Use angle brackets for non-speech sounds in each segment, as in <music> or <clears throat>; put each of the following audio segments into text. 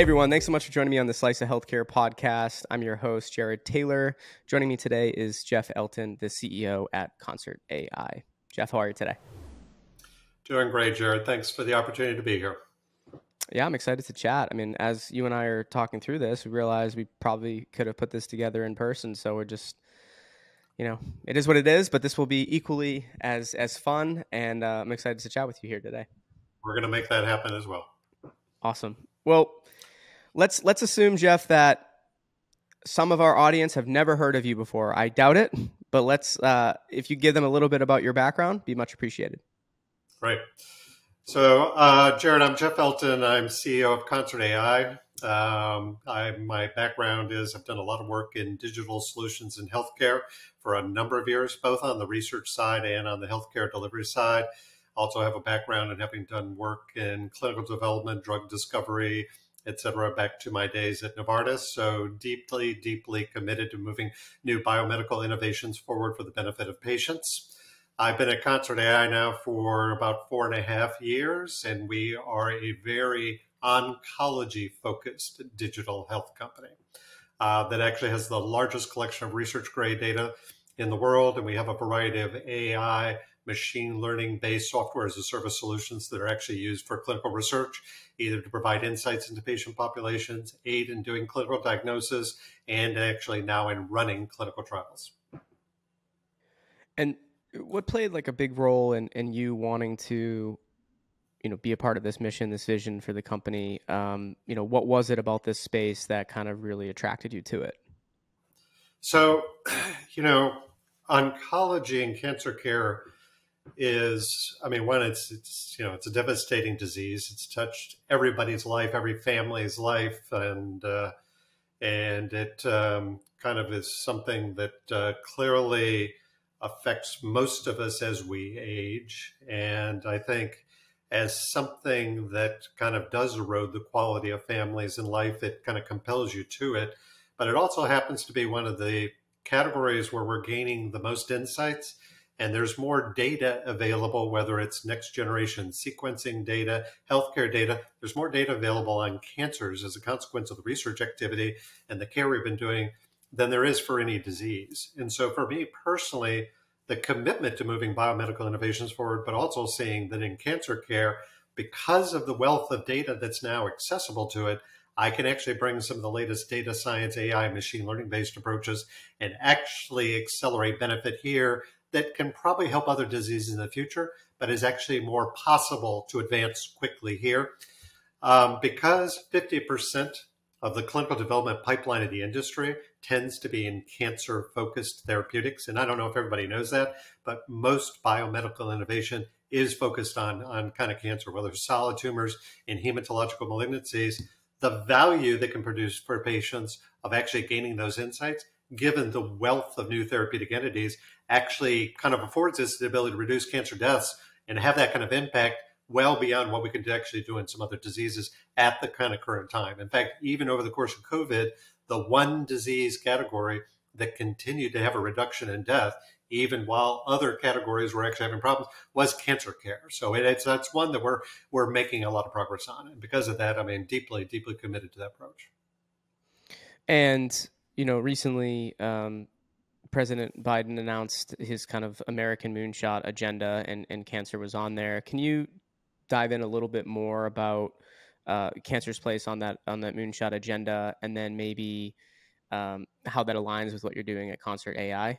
Hey everyone, thanks so much for joining me on the Slice of Healthcare podcast. I'm your host, Jared Taylor. Joining me today is Jeff Elton, the CEO at Concert AI. Jeff, how are you today? Doing great, Jared. Thanks for the opportunity to be here. Yeah, I'm excited to chat. I mean, as you and I are talking through this, we realize we probably could have put this together in person. So we're just, you know, it is what it is. But this will be equally as as fun, and uh, I'm excited to chat with you here today. We're going to make that happen as well. Awesome. Well, let's let's assume Jeff that some of our audience have never heard of you before. I doubt it, but let's uh, if you give them a little bit about your background, be much appreciated. Right. So, uh, Jared, I'm Jeff Elton. I'm CEO of Concert AI. Um, I, my background is I've done a lot of work in digital solutions in healthcare for a number of years, both on the research side and on the healthcare delivery side. Also have a background in having done work in clinical development, drug discovery, etc., back to my days at Novartis. So deeply, deeply committed to moving new biomedical innovations forward for the benefit of patients. I've been at Concert AI now for about four and a half years, and we are a very oncology focused digital health company uh, that actually has the largest collection of research grade data in the world. And we have a variety of AI machine learning based software as a service solutions that are actually used for clinical research, either to provide insights into patient populations, aid in doing clinical diagnosis, and actually now in running clinical trials. And what played like a big role in, in you wanting to, you know, be a part of this mission, this vision for the company? Um, you know, what was it about this space that kind of really attracted you to it? So, <sighs> you know, oncology and cancer care is I mean, one, it's it's you know, it's a devastating disease. It's touched everybody's life, every family's life, and uh, and it um, kind of is something that uh, clearly affects most of us as we age. And I think as something that kind of does erode the quality of families in life, it kind of compels you to it. But it also happens to be one of the categories where we're gaining the most insights and there's more data available, whether it's next generation sequencing data, healthcare data. There's more data available on cancers as a consequence of the research activity and the care we've been doing than there is for any disease. And so, for me personally, the commitment to moving biomedical innovations forward, but also seeing that in cancer care, because of the wealth of data that's now accessible to it, I can actually bring some of the latest data science, AI, machine learning based approaches and actually accelerate benefit here that can probably help other diseases in the future, but is actually more possible to advance quickly here. Um, because 50% of the clinical development pipeline of the industry tends to be in cancer focused therapeutics. And I don't know if everybody knows that, but most biomedical innovation is focused on, on kind of cancer, whether solid tumors and hematological malignancies. The value they can produce for patients of actually gaining those insights given the wealth of new therapeutic entities, actually kind of affords us the ability to reduce cancer deaths and have that kind of impact well beyond what we could actually do in some other diseases at the kind of current time. In fact, even over the course of COVID, the one disease category that continued to have a reduction in death, even while other categories were actually having problems, was cancer care. So it, it's that's one that we're we're making a lot of progress on, and because of that, I mean, deeply, deeply committed to that approach. And you know, recently um, President Biden announced his kind of American moonshot agenda, and, and cancer was on there. Can you dive in a little bit more about uh, cancer's place on that on that moonshot agenda, and then maybe um, how that aligns with what you're doing at Concert AI?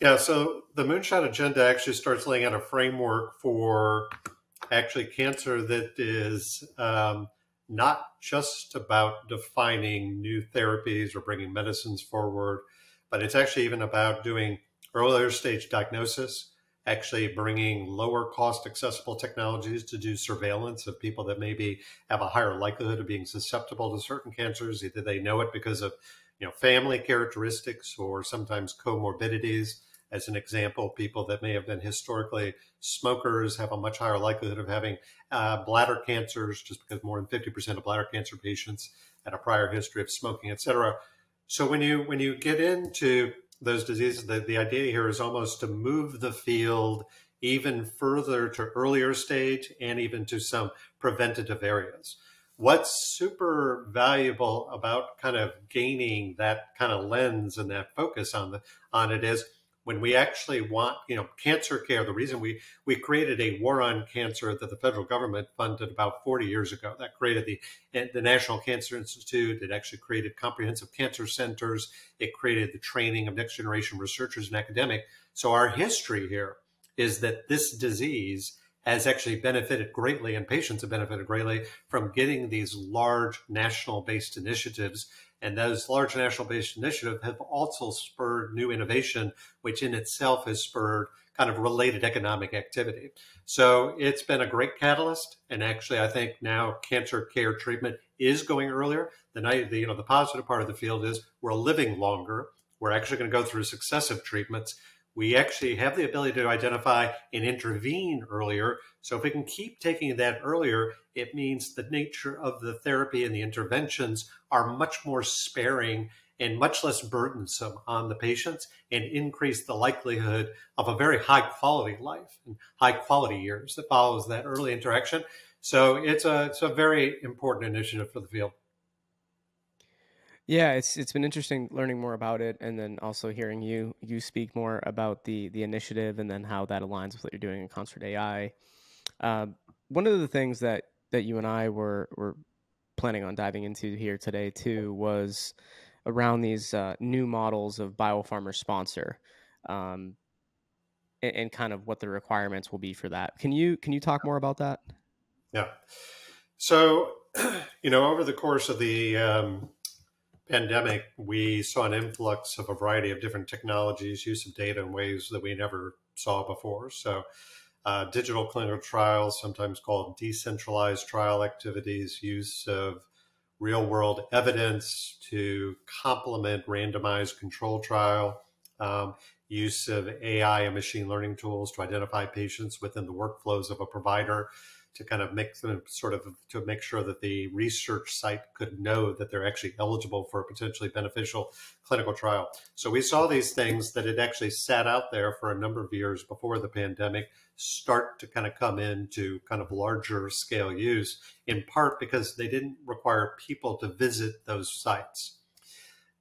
Yeah, so the moonshot agenda actually starts laying out a framework for actually cancer that is um, not just about defining new therapies or bringing medicines forward, but it's actually even about doing earlier stage diagnosis, actually bringing lower cost accessible technologies to do surveillance of people that maybe have a higher likelihood of being susceptible to certain cancers. Either they know it because of you know family characteristics or sometimes comorbidities as an example, people that may have been historically smokers have a much higher likelihood of having uh, bladder cancers, just because more than 50% of bladder cancer patients had a prior history of smoking, et cetera. So when you when you get into those diseases, the, the idea here is almost to move the field even further to earlier stage and even to some preventative areas. what's super valuable about kind of gaining that kind of lens and that focus on the on it is when we actually want, you know, cancer care, the reason we, we created a war on cancer that the federal government funded about 40 years ago, that created the, the National Cancer Institute. It actually created comprehensive cancer centers. It created the training of next generation researchers and academic. So our history here is that this disease has actually benefited greatly and patients have benefited greatly from getting these large national based initiatives and those large national based initiatives have also spurred new innovation, which in itself has spurred kind of related economic activity. So it's been a great catalyst. And actually, I think now cancer care treatment is going earlier. The, night, the, you know, the positive part of the field is we're living longer. We're actually going to go through successive treatments we actually have the ability to identify and intervene earlier. So if we can keep taking that earlier, it means the nature of the therapy and the interventions are much more sparing and much less burdensome on the patients and increase the likelihood of a very high quality life and high quality years that follows that early interaction. So it's a, it's a very important initiative for the field. Yeah, it's it's been interesting learning more about it, and then also hearing you you speak more about the the initiative, and then how that aligns with what you're doing in Concert AI. Um, one of the things that that you and I were were planning on diving into here today too was around these uh, new models of biopharma sponsor, um, and, and kind of what the requirements will be for that. Can you can you talk more about that? Yeah. So, <clears throat> you know, over the course of the um, pandemic, we saw an influx of a variety of different technologies, use of data in ways that we never saw before. So, uh, digital clinical trials, sometimes called decentralized trial activities, use of real world evidence to complement randomized control trial, um, use of AI and machine learning tools to identify patients within the workflows of a provider to kind of make them sort of to make sure that the research site could know that they're actually eligible for a potentially beneficial clinical trial. So we saw these things that had actually sat out there for a number of years before the pandemic start to kind of come into kind of larger scale use, in part because they didn't require people to visit those sites.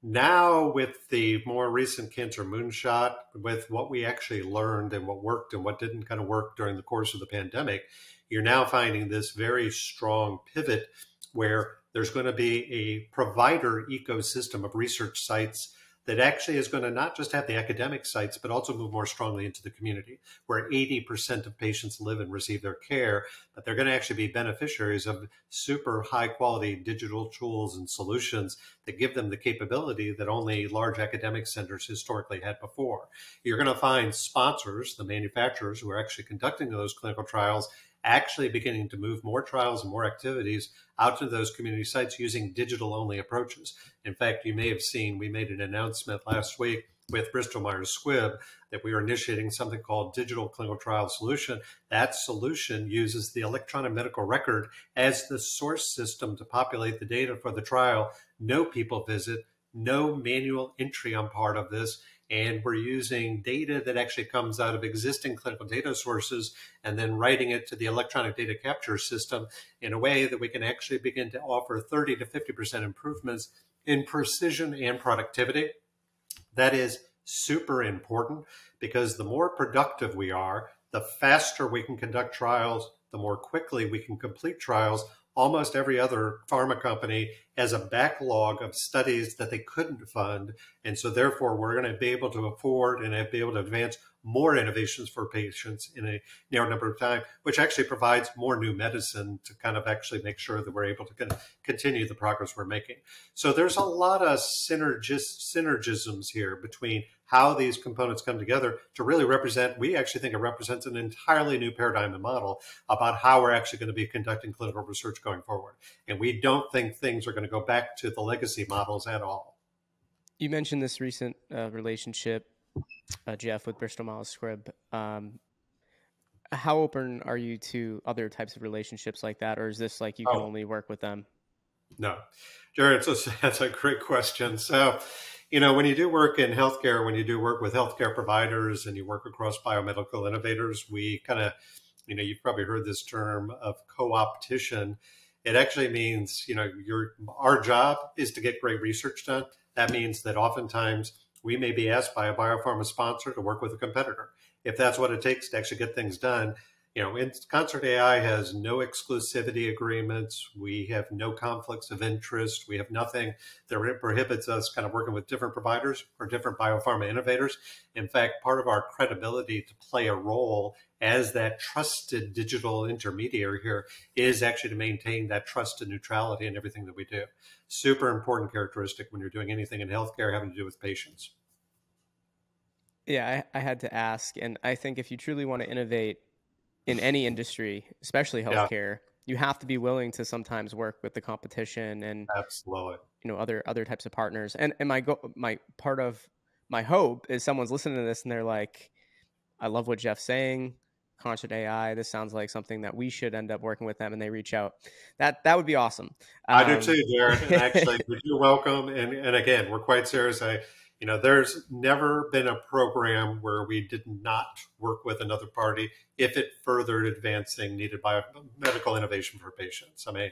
Now, with the more recent Cancer Moonshot, with what we actually learned and what worked and what didn't kind of work during the course of the pandemic, you're now finding this very strong pivot where there's going to be a provider ecosystem of research sites that actually is going to not just have the academic sites, but also move more strongly into the community, where 80% of patients live and receive their care, but they're going to actually be beneficiaries of super high quality digital tools and solutions that give them the capability that only large academic centers historically had before. You're going to find sponsors, the manufacturers who are actually conducting those clinical trials, actually beginning to move more trials and more activities out to those community sites using digital only approaches. In fact, you may have seen we made an announcement last week with Bristol Myers Squibb that we are initiating something called Digital Clinical Trial Solution. That solution uses the electronic medical record as the source system to populate the data for the trial. No people visit, no manual entry on part of this and we're using data that actually comes out of existing clinical data sources and then writing it to the electronic data capture system in a way that we can actually begin to offer 30 to 50% improvements in precision and productivity. That is super important because the more productive we are, the faster we can conduct trials, the more quickly we can complete trials, almost every other pharma company has a backlog of studies that they couldn't fund. And so therefore we're going to be able to afford and be able to advance more innovations for patients in a narrow number of time, which actually provides more new medicine to kind of actually make sure that we're able to kind of continue the progress we're making. So there's a lot of synergis, synergisms here between how these components come together to really represent, we actually think it represents an entirely new paradigm and model about how we're actually going to be conducting clinical research going forward. And we don't think things are going to go back to the legacy models at all. You mentioned this recent uh, relationship uh, Jeff with Bristol Myers Squibb. Um, how open are you to other types of relationships like that, or is this like you can oh. only work with them? No, Jared, <laughs> that's a great question. So, you know, when you do work in healthcare, when you do work with healthcare providers and you work across biomedical innovators, we kind of, you know, you've probably heard this term of co opetition It actually means, you know, your our job is to get great research done. That means that oftentimes we may be asked by a biopharma sponsor to work with a competitor. If that's what it takes to actually get things done, you know, Concert AI has no exclusivity agreements. We have no conflicts of interest. We have nothing that prohibits us kind of working with different providers or different biopharma innovators. In fact, part of our credibility to play a role as that trusted digital intermediary here is actually to maintain that trust and neutrality in everything that we do. Super important characteristic when you're doing anything in healthcare having to do with patients. Yeah, I, I had to ask. And I think if you truly want to innovate, in any industry, especially healthcare, yeah. you have to be willing to sometimes work with the competition and absolutely, you know, other other types of partners. And and my go my part of my hope is someone's listening to this and they're like, I love what Jeff's saying. Concert AI. This sounds like something that we should end up working with them, and they reach out. That that would be awesome. Um, I do um, too. And <laughs> actually, you're welcome. And and again, we're quite serious. I you know, there's never been a program where we did not work with another party if it furthered advancing needed biomedical innovation for patients. I mean,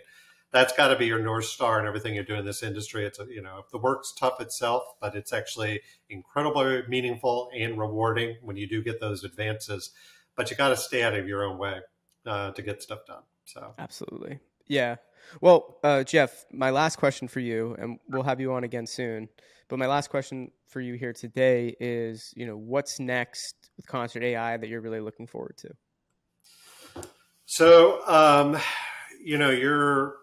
that's got to be your north star and everything you do in this industry. It's a, you know the work's tough itself, but it's actually incredibly meaningful and rewarding when you do get those advances. But you got to stay out of your own way uh, to get stuff done. So absolutely, yeah. Well, uh, Jeff, my last question for you, and we'll have you on again soon. But my last question for you here today is, you know, what's next with Concert AI that you're really looking forward to? So, um, you know, your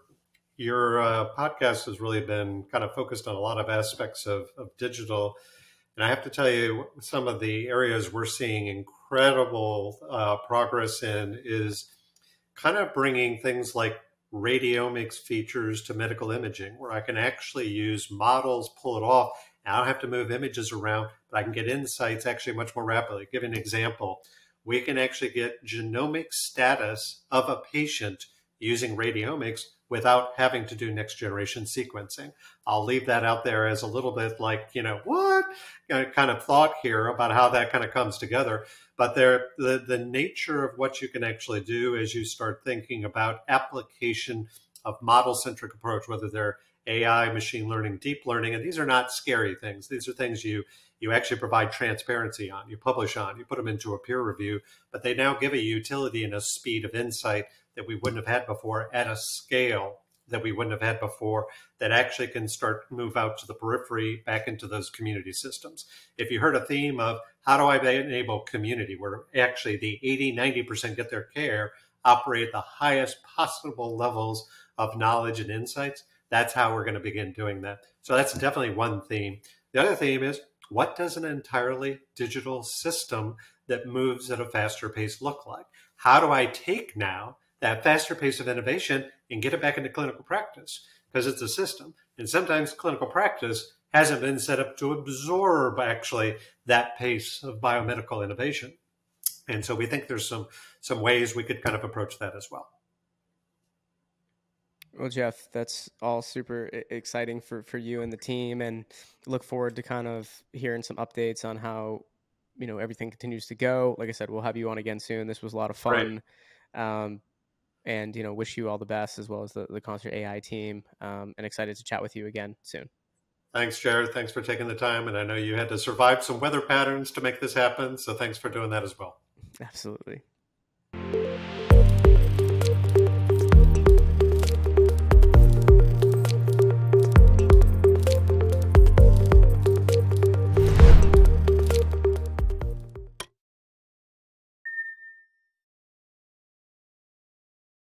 your uh, podcast has really been kind of focused on a lot of aspects of, of digital, and I have to tell you, some of the areas we're seeing incredible uh, progress in is kind of bringing things like radiomics features to medical imaging, where I can actually use models, pull it off. I don't have to move images around, but I can get insights actually much more rapidly. Give an example. We can actually get genomic status of a patient using radiomics without having to do next generation sequencing. I'll leave that out there as a little bit like, you know, what uh, kind of thought here about how that kind of comes together. But there, the, the nature of what you can actually do as you start thinking about application of model centric approach, whether they're AI, machine learning, deep learning, and these are not scary things. These are things you you actually provide transparency on, you publish on, you put them into a peer review, but they now give a utility and a speed of insight that we wouldn't have had before at a scale that we wouldn't have had before that actually can start move out to the periphery back into those community systems. If you heard a theme of how do I enable community where actually the 80, 90% get their care, operate at the highest possible levels of knowledge and insights, that's how we're going to begin doing that. So that's definitely one theme. The other theme is what does an entirely digital system that moves at a faster pace look like? How do I take now that faster pace of innovation and get it back into clinical practice because it's a system. And sometimes clinical practice hasn't been set up to absorb actually that pace of biomedical innovation. And so we think there's some some ways we could kind of approach that as well. Well, Jeff, that's all super exciting for, for you and the team, and look forward to kind of hearing some updates on how you know everything continues to go. Like I said, we'll have you on again soon. This was a lot of fun. Um, and you know wish you all the best as well as the, the concert ai team um, and excited to chat with you again soon. Thanks jared. Thanks for taking the time and i know you had to survive some weather patterns to make this happen so thanks for doing that as well. Absolutely